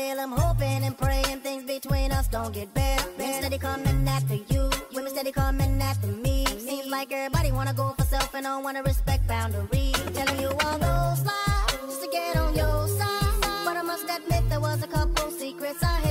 I'm hoping and praying things between us don't get better. Men steady coming after you, women steady coming after me. Seems like everybody wanna go for self and don't wanna respect boundaries. Telling you all those lies just to get on your side, but I must admit there was a couple secrets I had.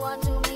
what to